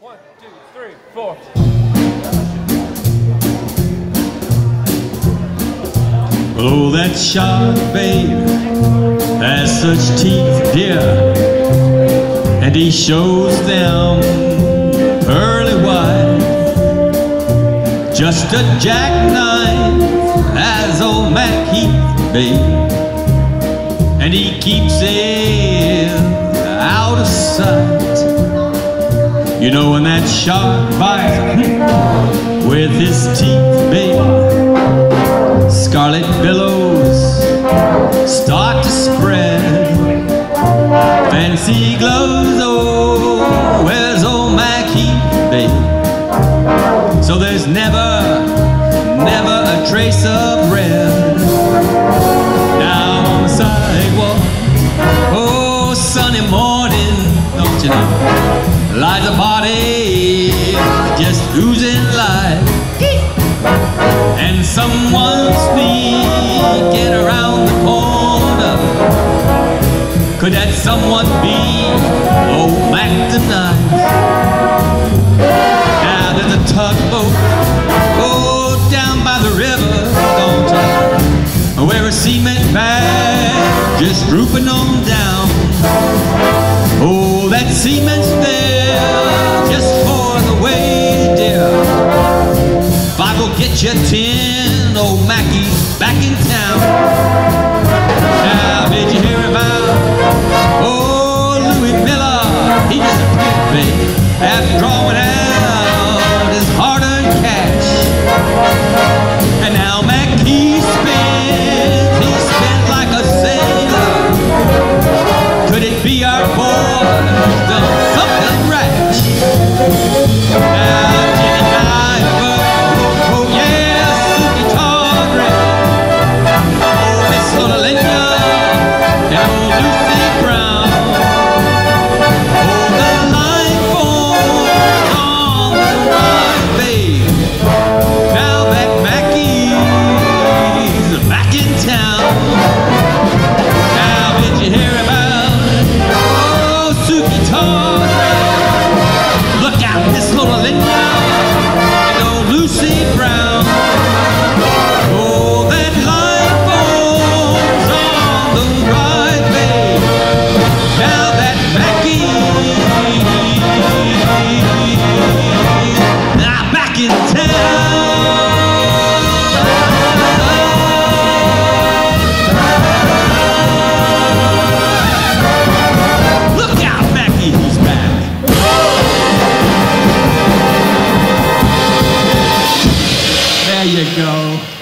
One, two, three, four. Oh, that shark, babe, has such teeth, dear, and he shows them pearly white. Just a jackknife as old Macheath, babe, and he keeps it out of sight. You know when that shark bites with his teeth, babe scarlet billows start to spread. Fancy gloves, oh, where's old Macheath, babe? So there's never, never a trace of red. Now on the sidewalk, oh, sunny morning, don't you know? Lies a body just oozing life. And someone sneaking around the corner. Could that someone be old Mack the Knife? Now there's a tugboat, oh, down by the river, don't you? Where a cement bag just drooping on down. Oh, that cement's I go get you ten, old Mackie's back in town. Now, did you hear about old Louis Miller? He disappeared, babe, after drawing out There you go.